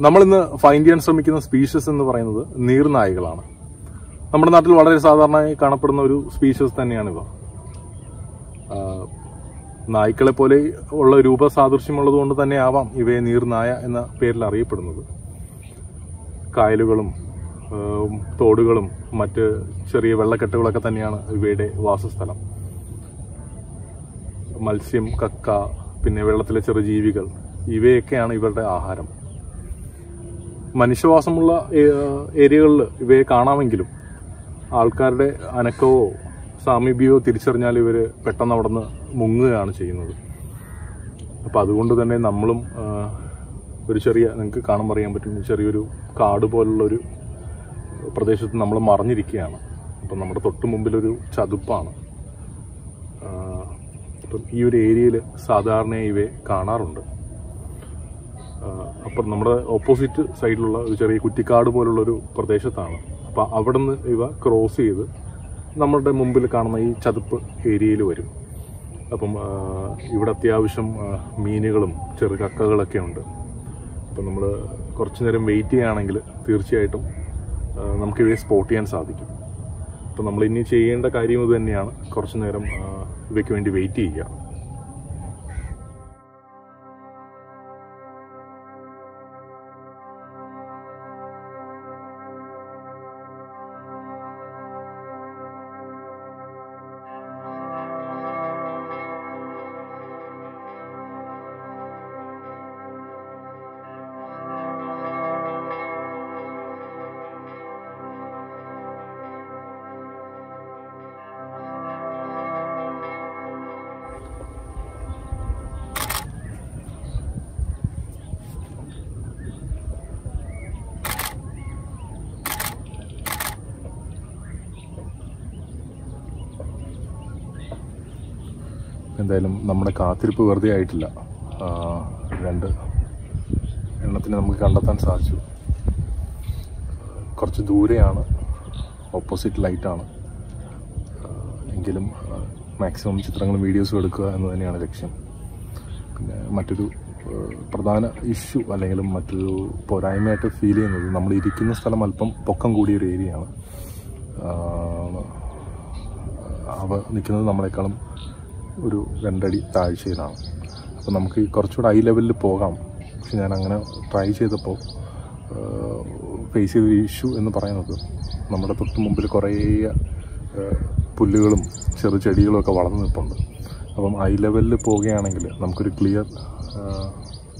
നമ്മളിന്ന് ഫൈൻഡ് ചെയ്യാൻ ശ്രമിക്കുന്ന സ്പീഷ്യസ് എന്ന് പറയുന്നത് നീർനായകളാണ്. നമ്മുടെ നാട്ടിൽ വളരെ സാധാരണയായി കാണപ്പെടുന്ന ഒരു സ്പീഷ്യസ് തന്നെയാണിവ. നായ്ക്കളെ പോലെ ഉള്ള രൂപസാദൃശ്യമുള്ളത് കൊണ്ട് തന്നെ ആവാം ഇവയെ നീർനായ എന്ന പേരിൽ അറിയപ്പെടുന്നത്. കായലുകളും തോടുകളും മറ്റ് ചെറിയ വെള്ളക്കെട്ടുകളൊക്കെ തന്നെയാണ് ഇവയുടെ വാസസ്ഥലം. മത്സ്യം കക്ക പിന്നെ വെള്ളത്തിലെ ചെറു ജീവികൾ ഇവയൊക്കെയാണ് ഇവരുടെ ആഹാരം. മനുഷ്യവാസമുള്ള ഏരിയകളിൽ ഇവയെ കാണാമെങ്കിലും ആൾക്കാരുടെ അനക്കവോ സാമീപ്യമോ തിരിച്ചറിഞ്ഞാൽ ഇവർ പെട്ടെന്ന് അവിടെ നിന്ന് മുങ്ങുകയാണ് ചെയ്യുന്നത്. അപ്പോൾ അതുകൊണ്ട് തന്നെ നമ്മളും ഒരു ചെറിയ നിങ്ങൾക്ക് കാണുമ്പോൾ അറിയാൻ പറ്റുന്ന ചെറിയൊരു കാട് പോലുള്ളൊരു പ്രദേശത്ത് നമ്മൾ മറിഞ്ഞിരിക്കുകയാണ്. അപ്പം നമ്മുടെ തൊട്ട് മുമ്പിലൊരു ചതുപ്പാണ്. അപ്പം ഈ ഒരു ഏരിയയിൽ സാധാരണ ഇവയെ കാണാറുണ്ട്. അപ്പം നമ്മുടെ ഓപ്പോസിറ്റ് സൈഡിലുള്ള ഒരു ചെറിയ കുറ്റിക്കാട് പോലുള്ളൊരു പ്രദേശത്താണ്. അപ്പം അവിടെ നിന്ന് ഇവ ക്രോസ് ചെയ്ത് നമ്മളുടെ മുമ്പിൽ കാണുന്ന ഈ ചതുപ്പ് ഏരിയയിൽ വരും. അപ്പം ഇവിടെ അത്യാവശ്യം മീനുകളും ചെറു കക്കകളൊക്കെ ഉണ്ട്. അപ്പം നമ്മൾ കുറച്ച് നേരം വെയിറ്റ് ചെയ്യുകയാണെങ്കിൽ തീർച്ചയായിട്ടും നമുക്കിവയെ സ്പോട്ട് ചെയ്യാൻ സാധിക്കും. അപ്പം നമ്മൾ ഇനി ചെയ്യേണ്ട കാര്യം ഇത് തന്നെയാണ്. കുറച്ച് നേരം ഇവയ്ക്ക് വേണ്ടി വെയിറ്റ് ചെയ്യുക. എന്തായാലും നമ്മുടെ കാത്തിരിപ്പ് വെറുതെ ആയിട്ടില്ല. രണ്ട് എണ്ണത്തിന് നമുക്ക് കണ്ടെത്താൻ സാധിച്ചു. കുറച്ച് ദൂരെയാണ്. ഓപ്പോസിറ്റ് ലൈറ്റാണ് എങ്കിലും മാക്സിമം ചിത്രങ്ങളും വീഡിയോസും എടുക്കുക എന്ന് തന്നെയാണ് ലക്ഷ്യം. പിന്നെ മറ്റൊരു പ്രധാന ഇഷ്യൂ അല്ലെങ്കിൽ മറ്റൊരു പോരായ്മയായിട്ട് ഫീൽ ചെയ്യുന്നത് നമ്മൾ ഇരിക്കുന്ന സ്ഥലം അല്പം പൊക്കം കൂടിയൊരു ഏരിയയാണ് അവ നിൽക്കുന്നത് നമ്മളെക്കാളും ഒരു രണ്ടടി താഴ്ചയിലാണ് അപ്പോൾ നമുക്ക് കുറച്ചുകൂടെ ഐ ലെവലിൽ പോകാം. പക്ഷെ ഞാൻ അങ്ങനെ ട്രൈ ചെയ്തപ്പോൾ ഫേസ് ചെയ്ത ഇഷ്യൂ എന്ന് പറയുന്നത് നമ്മുടെ തൊട്ട് മുമ്പിൽ കുറേ പുല്ലുകളും ചെറു ചെടികളും ഒക്കെ വളർന്നു നിൽപ്പുണ്ട് അപ്പം ഐ ലെവലിൽ പോവുകയാണെങ്കിൽ നമുക്കൊരു ക്ലിയർ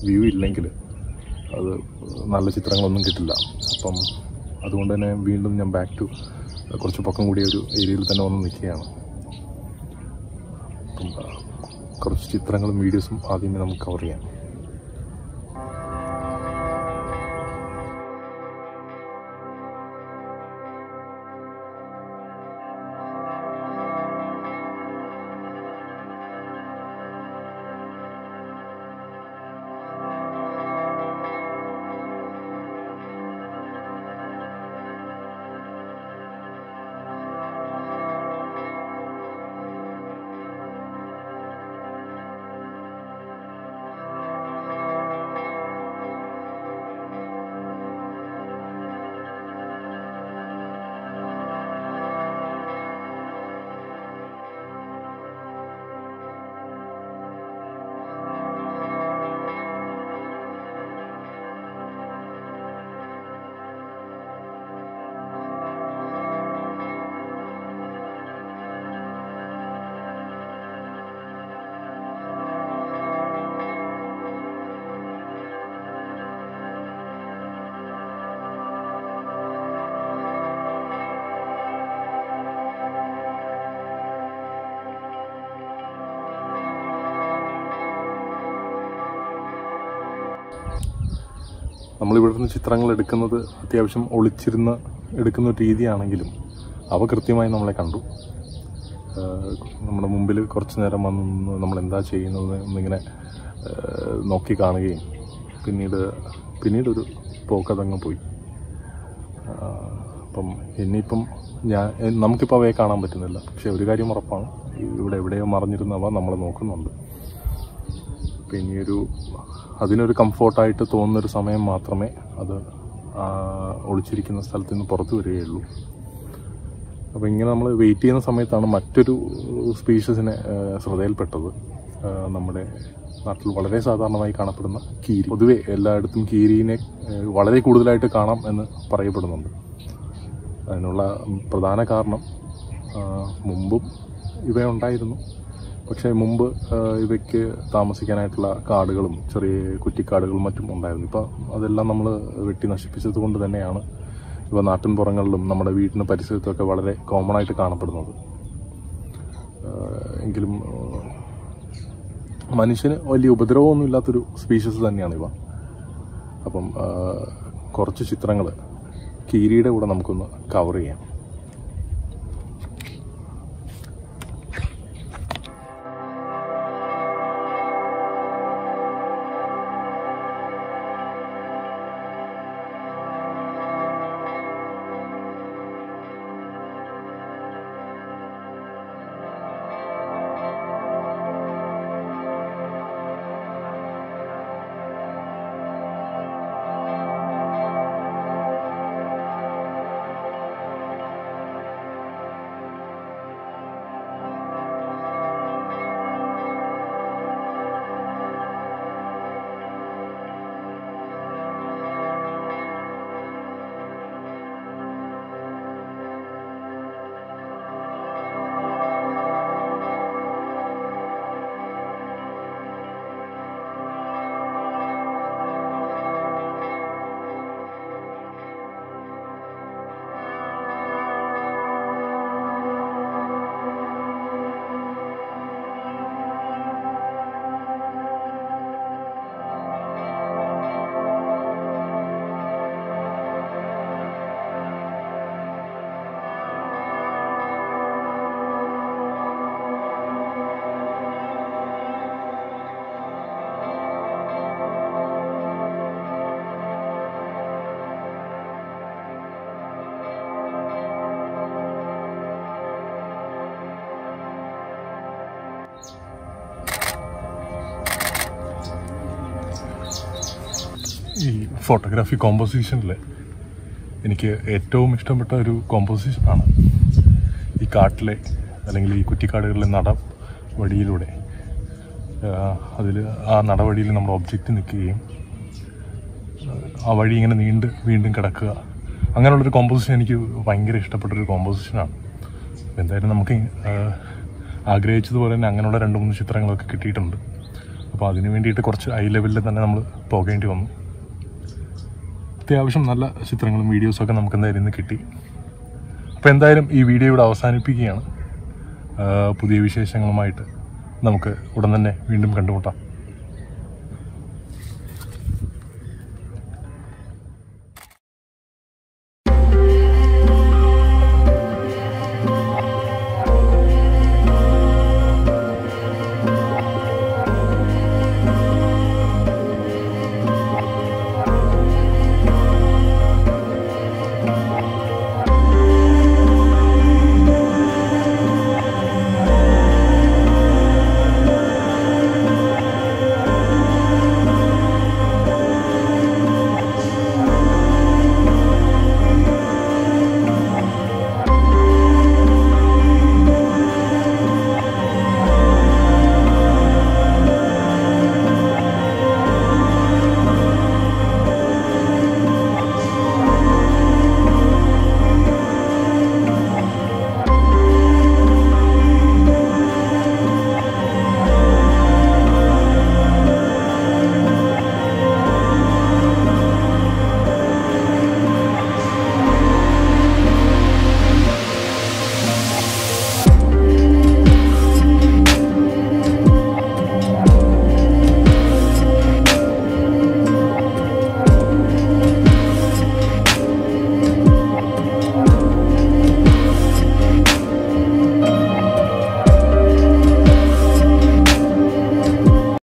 വ്യൂ ഇല്ലെങ്കിൽ അത് നല്ല ചിത്രങ്ങളൊന്നും കിട്ടില്ല. അപ്പം അതുകൊണ്ട് തന്നെ വീണ്ടും ഞാൻ ബാക്ക് ടു കുറച്ച് പൊക്കം കൂടിയ ഒരു ഏരിയയിൽ തന്നെ വന്ന് നിൽക്കുകയാണ്. കുറച്ച് ചിത്രങ്ങളും വീഡിയോസും ആദ്യമേ നമുക്ക് കവർ ചെയ്യാം. നമ്മൾ നിന്ന് ചിത്രങ്ങൾ എടുക്കുന്നത് അത്യാവശ്യം ഒളിച്ചിരുന്ന് എടുക്കുന്ന രീതിയാണെങ്കിലും അവ കൃത്യമായി നമ്മളെ കണ്ടു. നമ്മുടെ മുമ്പിൽ കുറച്ച് നേരം വന്ന് എന്താ ചെയ്യുന്നത് എന്നിങ്ങനെ നോക്കി കാണുകയും പിന്നീട് പിന്നീടൊരു പോക്കതങ്ങ് പോയി. അപ്പം ഇനിയിപ്പം ഞാൻ നമുക്കിപ്പോൾ അവയെ കാണാൻ പറ്റുന്നില്ല. പക്ഷേ ഒരു കാര്യം ഉറപ്പാണ്. ഇവിടെ എവിടെയോ മറിഞ്ഞിരുന്നവ നമ്മൾ നോക്കുന്നുണ്ട്. അപ്പം ഇനിയൊരു അതിനൊരു കംഫോർട്ടായിട്ട് തോന്നുന്നൊരു സമയം മാത്രമേ അത് ഒളിച്ചിരിക്കുന്ന സ്ഥലത്ത് നിന്ന് പുറത്ത് വരികയുള്ളൂ. അപ്പോൾ ഇങ്ങനെ നമ്മൾ വെയിറ്റ് ചെയ്യുന്ന സമയത്താണ് മറ്റൊരു സ്പീഷീസിനെ ശ്രദ്ധയിൽപ്പെട്ടത്. നമ്മുടെ നാട്ടിൽ വളരെ സാധാരണമായി കാണപ്പെടുന്ന കീരി. പൊതുവെ എല്ലായിടത്തും കീരീനെ വളരെ കൂടുതലായിട്ട് കാണാം എന്ന് പറയപ്പെടുന്നുണ്ട്. അതിനുള്ള പ്രധാന കാരണം മുമ്പും ഇവയുണ്ടായിരുന്നു. പക്ഷേ മുമ്പ് ഇവയ്ക്ക് താമസിക്കാനായിട്ടുള്ള കാടുകളും ചെറിയ കുറ്റിക്കാടുകളും മറ്റും ഉണ്ടായിരുന്നു. ഇപ്പോൾ അതെല്ലാം നമ്മൾ വെട്ടി നശിപ്പിച്ചത് കൊണ്ട് തന്നെയാണ് ഇവ നാട്ടിൻപുറങ്ങളിലും നമ്മുടെ വീടിന് പരിസരത്തൊക്കെ വളരെ കോമൺ ആയിട്ട് കാണപ്പെടുന്നത്. എങ്കിലും മനുഷ്യന് വലിയ ഉപദ്രവമൊന്നും ഇല്ലാത്തൊരു സ്പീഷീസ് തന്നെയാണ് ഇവ. അപ്പം കുറച്ച് ചിത്രങ്ങൾ കീരിയുടെ കൂടെ നമുക്കൊന്ന് കവർ ചെയ്യാം. ഫോട്ടോഗ്രാഫി കോമ്പോസിഷനിൽ എനിക്ക് ഏറ്റവും ഇഷ്ടപ്പെട്ട ഒരു കോമ്പോസിഷനാണ് ഈ കാട്ടിലെ അല്ലെങ്കിൽ ഈ കുറ്റിക്കാടുകളിലെ നട വഴിയിലൂടെ. അതിൽ ആ നടവഴിയിൽ നമ്മൾ ഒബ്ജക്റ്റ് നിൽക്കുകയും ആ വഴി ഇങ്ങനെ നീണ്ട് വീണ്ടും കിടക്കുക. അങ്ങനെയുള്ളൊരു കോമ്പോസിഷൻ എനിക്ക് ഭയങ്കര ഇഷ്ടപ്പെട്ടൊരു കോമ്പോസിഷനാണ് എന്തായാലും നമുക്ക് ആഗ്രഹിച്ചതുപോലെ തന്നെ അങ്ങനെയുള്ള രണ്ട് മൂന്ന് ചിത്രങ്ങളൊക്കെ കിട്ടിയിട്ടുണ്ട്. അപ്പോൾ അതിന് വേണ്ടിയിട്ട് കുറച്ച് ഹൈ ലെവലിൽ തന്നെ നമ്മൾ പോകേണ്ടി വന്നു. അത്യാവശ്യം നല്ല ചിത്രങ്ങളും വീഡിയോസൊക്കെ നമുക്ക് എന്തായാലും ഇന്ന് കിട്ടി. അപ്പോൾ എന്തായാലും ഈ വീഡിയോ ഇവിടെ അവസാനിപ്പിക്കുകയാണ്. പുതിയ വിശേഷങ്ങളുമായിട്ട് നമുക്ക് ഉടൻ തന്നെ വീണ്ടും കണ്ടുമുട്ടാം.